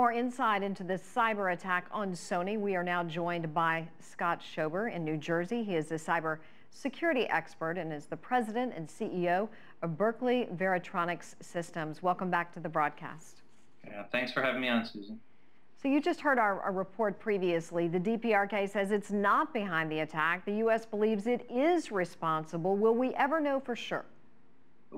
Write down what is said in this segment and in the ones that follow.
more insight into this cyber attack on Sony, we are now joined by Scott Schober in New Jersey. He is a cyber security expert and is the president and CEO of Berkeley Varitronics Systems. Welcome back to the broadcast. Yeah, thanks for having me on, Susan. So you just heard our, our, report previously. The DPRK says it's not behind the attack. The U.S. believes it is responsible. Will we ever know for sure?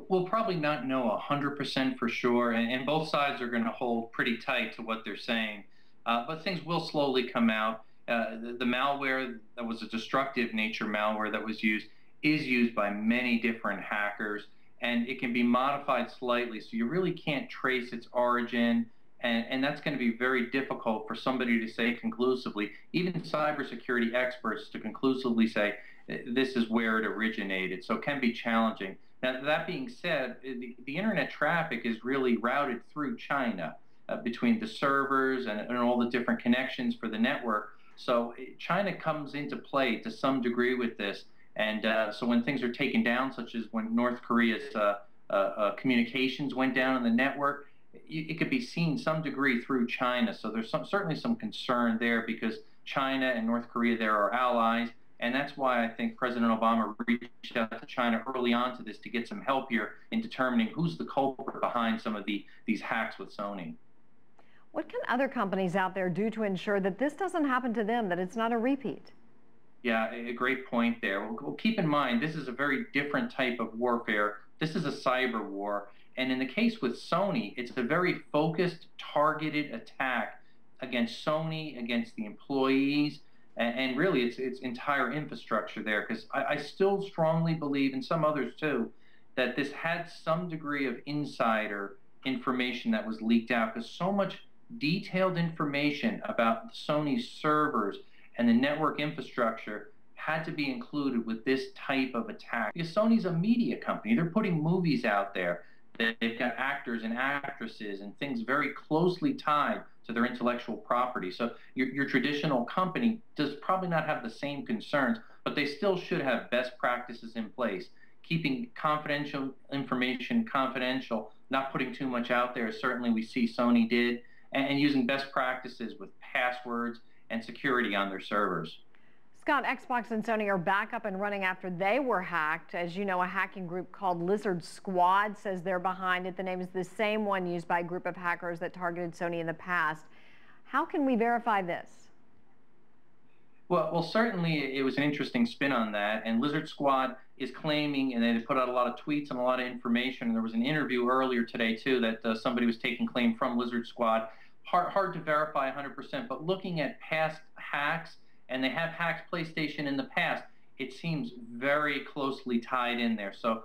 We'll probably not know 100% for sure, and, and both sides are going to hold pretty tight to what they're saying. Uh, but things will slowly come out. Uh, the, the, malware that was a destructive nature malware that was used is used by many different hackers, and it can be modified slightly, so you really can't trace its origin. And, and that's going to be very difficult for somebody to say conclusively, even cybersecurity experts to conclusively say this is where it originated. So it can be challenging. Now, that being said, the, the internet traffic is really routed through China uh, between the servers and, and all the different connections for the network. So eh, China comes into play to some degree with this. And uh, so when things are taken down, such as when North Korea's uh, uh, uh communications went down on the network, it could be seen some degree through China. So there's some, certainly some concern there because China and North Korea there are allies. And that's why I think President Obama reached out to China early on to this to get some help here in determining who's the culprit behind some of the these hacks with Sony. What can other companies out there do to ensure that this doesn't happen to them, that it's not a repeat? Yeah, a great point there. Well, keep in mind, this is a very different type of warfare. This is a cyber war. And in the case with Sony, it's a very focused, targeted attack against Sony, against the employees, and, and really its its entire infrastructure there. Because I, I still strongly believe, and some others too, that this had some degree of insider information that was leaked out. Because so much detailed information about Sony's servers and the network infrastructure had to be included with this type of attack. Because Sony's a media company, they're putting movies out there. They've got actors and actresses and things very closely tied to their intellectual property. So your, your traditional company does probably not have the same concerns, but they still should have best practices in place. Keeping confidential information confidential, not putting too much out there, certainly we see Sony did, and, and using best practices with passwords and security on their servers. Scott, Xbox and Sony are back up and running after they were hacked. As you know, a hacking group called Lizard Squad says they're behind it. The name is the same one used by a group of hackers that targeted Sony in the past. How can we verify this? Well, well, certainly it was an interesting spin on that. And Lizard Squad is claiming, and they put out a lot of tweets and a lot of information. And there was an interview earlier today, too, that uh, somebody was taking claim from Lizard Squad. Hard, hard to verify 100%, but looking at past hacks, and they have hacked PlayStation in the past, it seems very closely tied in there. So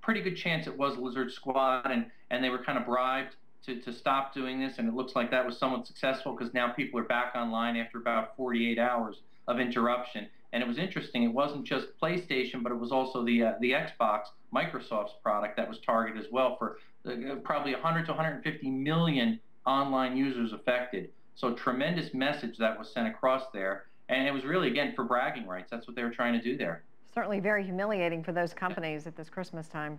pretty good chance it was Lizard Squad, and, and they were kind of bribed to, to stop doing this, and it looks like that was somewhat successful because now people are back online after about 48 hours of interruption. And it was interesting. It wasn't just PlayStation, but it was also the uh, the Xbox, Microsoft's product that was targeted as well for uh, probably 100 to 150 million online users affected. So tremendous message that was sent across there. And it was really, again, for bragging rights. That's what they were trying to do there. Certainly very humiliating for those companies at this Christmas time.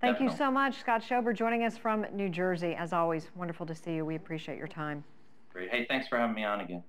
Thank Definitely. you so much, Scott Schober, joining us from New Jersey. As always, wonderful to see you. We appreciate your time. Great. Hey, thanks for having me on again.